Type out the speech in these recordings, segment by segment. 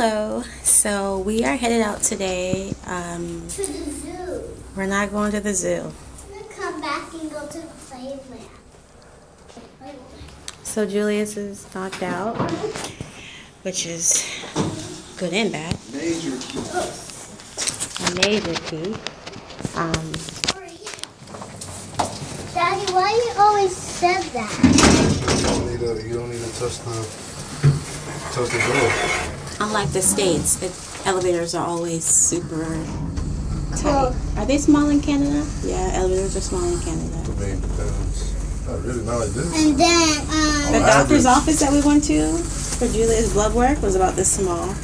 Hello. So we are headed out today. Um, To the zoo. we're not going to the zoo. We're gonna come back and go to the playland. So Julius is knocked out, which is good and bad. Major A major key. Um, Daddy, why you always said that? You don't need to, you don't need to touch the, touch the door. Unlike the states, the elevators are always super tight. Well- Are they small in Canada? Yeah, elevators are small in Canada. I mean. Not really, not like this. And then, um, The doctor's average. office that we went to for Julia's blood work was about this small.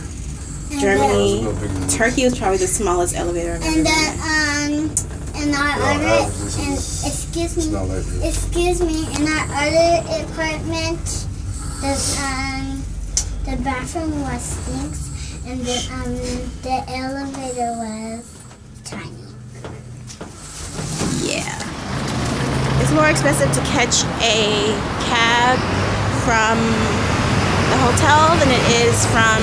and Germany, No bigger than Turkey was probably the smallest elevator I've ever Then, and been then, in. um, in our Yeah, other, average, this and is- excuse me, like excuse me, in our other apartment, the um, the bathroom was stinks, and the um, the elevator was tiny. Yeah. It's more expensive to catch a cab from the hotel than it is from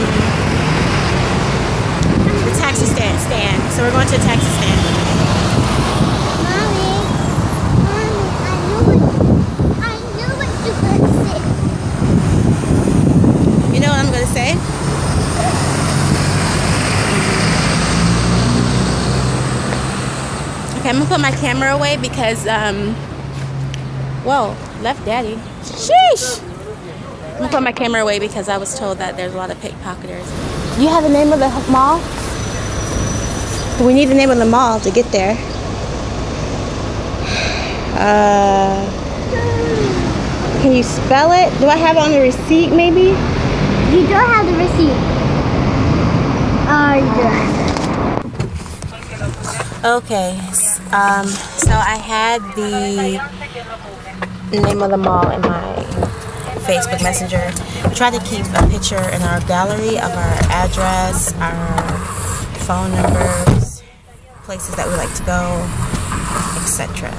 the taxi stand. stand. So we're going to a taxi stand. Mommy, mommy, I knew what I knew what you were gonna say. You know what I'm going to say? Okay, I'm to put my camera away because, um, whoa, left daddy. Sheesh! I'm to put my camera away because I was told that there's a lot of pickpocketers. Do you have the name of the mall? We need the name of the mall to get there. Uh, can you spell it? Do I have it on the receipt maybe? You don't have the receipt. Oh. Okay, um, so I had the name of the mall in my Facebook Messenger. We tried to keep a picture in our gallery of our address, our phone numbers, places that we like to go, etc.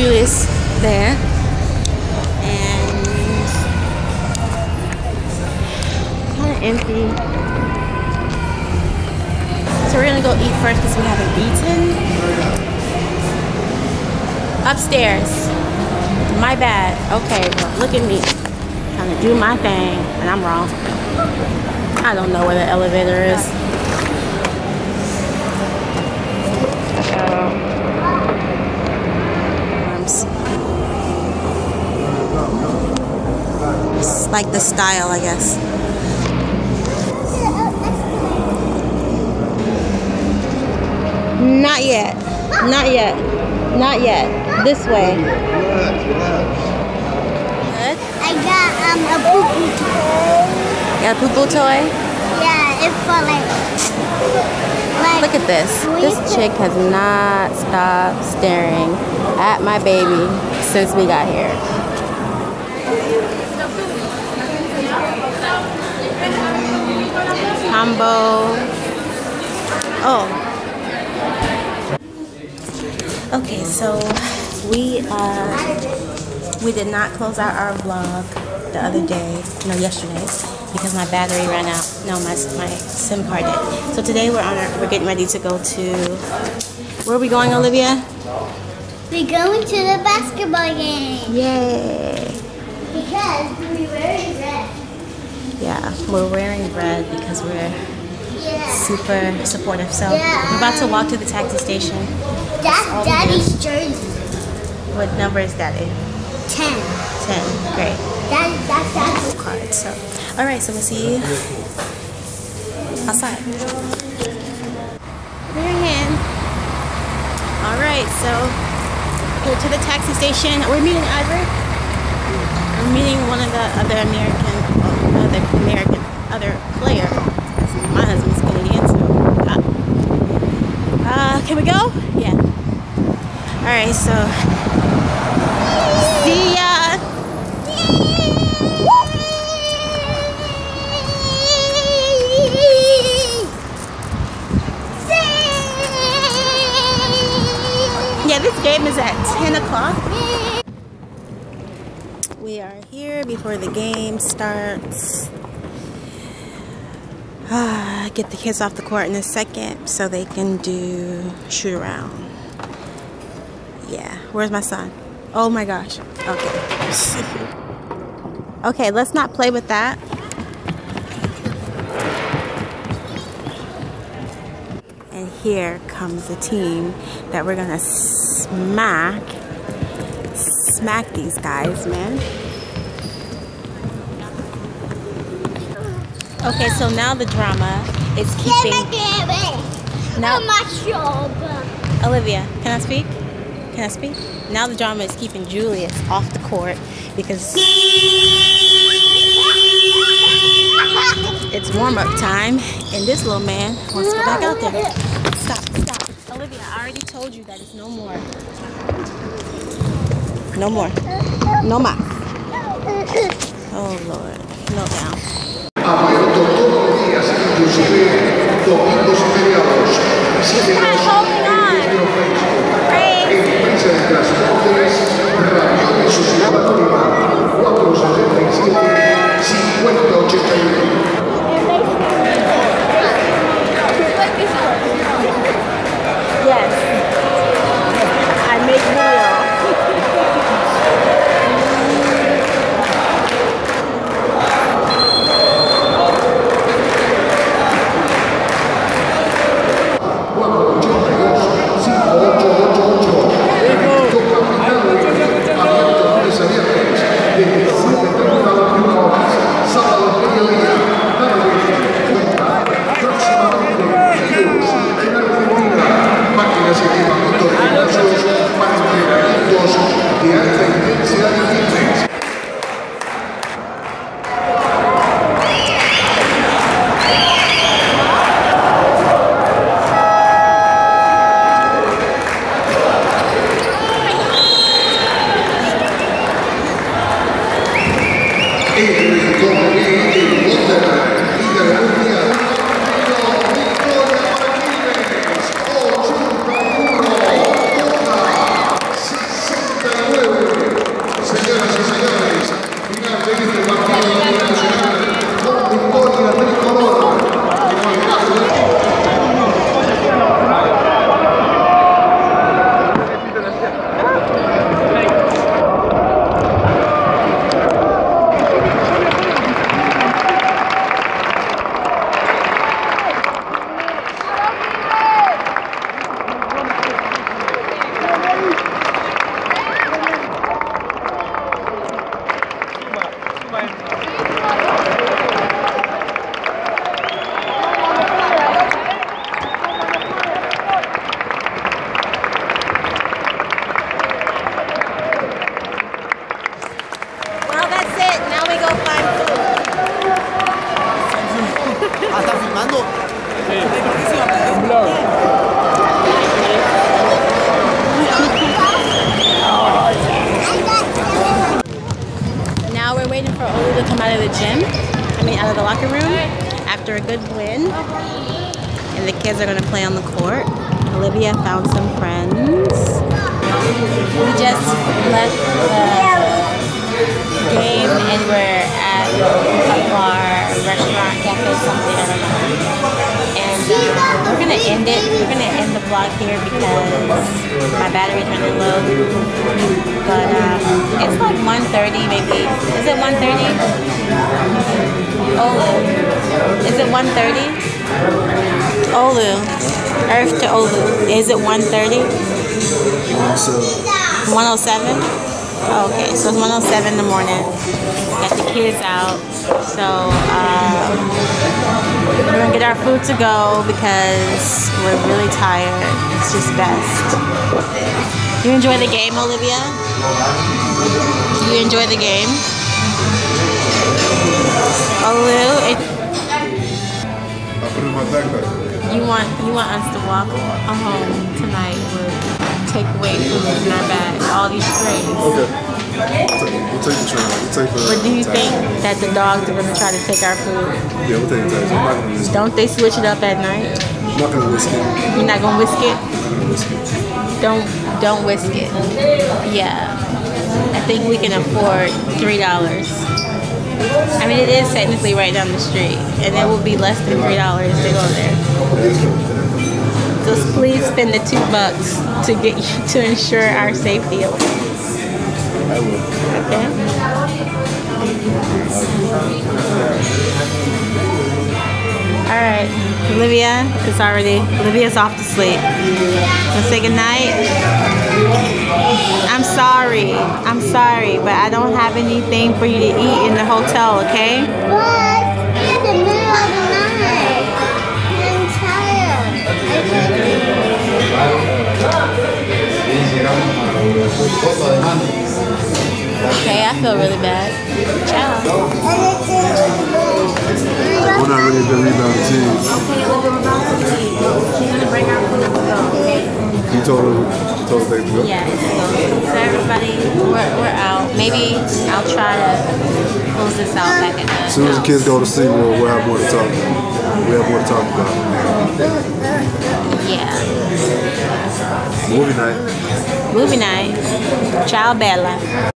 Julius there, and kind of empty. So we're gonna go eat first because we haven't eaten. Upstairs. My bad. Okay, well, look at me. Trying to do my thing, and I'm wrong. I don't know where the elevator is. arms. Like the style, I guess. Not yet. Not yet. Not yet. This way. Good. I got um a poo poo toy. Got a poo poo toy? Yeah, it's for like like Look at this. This chick has not stopped staring at my baby since we got here. Combo. Oh. Okay, so we uh we did not close out our vlog the other day, no yesterday, because my battery ran out. No, my my SIM card did. So today we're on our, we're getting ready to go to Where are we going, Olivia? We're going to the basketball game Yay! because we wearing red. Yeah, we're wearing red because we're super supportive. So we're about to walk to the taxi station. That's Daddy's jersey. What number is daddy? Ten. 10. Great. That, that's Daddy's Card. So, all right. So we'll see you outside. Your hand. All right. So go to the taxi station. We're meeting Ivory. We're meeting one of the other American, well, other American, other player. My husband's Canadian, so. Uh, can we go? Yeah. All right. So. See ya. Yeah, this game is at 10 o'clock. We are before the game starts. Get the kids off the court in a second so they can do shoot around. Yeah, where's my son? Oh my gosh. Okay. okay, let's not play with that. And here comes the team that we're gonna smack. Smack these guys, man. Okay, so now the drama is keeping. Now, Olivia, can I speak? Can I speak? Now the drama is keeping Julius off the court because it's warm up time and this little man wants to go back out there. Stop, stop. Olivia, I already told you that it's no more. No more. No more. Oh Lord. No down. το 20 περίοδος σχεδιάζουν locker room after a good win. And the kids are going to play on the court. Olivia found some friends. Gonna end it. We're gonna end the vlog here because my battery's running low. But um, it's like 1:30 maybe. Is it 1:30? Olu. Is it 1:30? Olu. Earth to Olu. Is it 1:30? 107? Oh, okay, so it's 107 in the morning. Got the kids out. So um, we're gonna get our food to go because we're really tired. It's just best. You enjoy the game, Olivia? You enjoy the game? Olu, it, you want you want us to walk home tonight with takeaway food in our bag, all these trays. Okay. We'll take, we'll take the train. We'll take the. But do you think that the dogs are gonna try to take our food? Yeah, we'll take the taxi. I'm not gonna risk. Don't they switch it up at night? I'm not gonna risk it. I'm You're not gonna whisk it? not gonna risk it. Don't don't whisk it. Yeah. I think we can afford three dollars. I mean it is technically right down the street and it will be less than three dollars to go there. So please spend the two bucks to get to ensure our safety. I will. Okay. All right, Olivia is already. Olivia's off to sleep. Let's say goodnight? I'm sorry. I'm sorry, but I don't have anything for you to eat in the hotel. Okay? But it's the middle of the night. I'm tired. Okay. I feel really bad. Ciao. We're not really a good rebounding team. Okay, we're about to leave. She's gonna bring our food to go. Okay? You told her. Told her to go. Yes. So everybody, we're, we're out. Maybe I'll try to close this out back at the As soon as the kids go to sleep, we'll, we'll have more to talk about. We have more to talk about. Yeah. Movie night. Movie night. Ciao, Bella.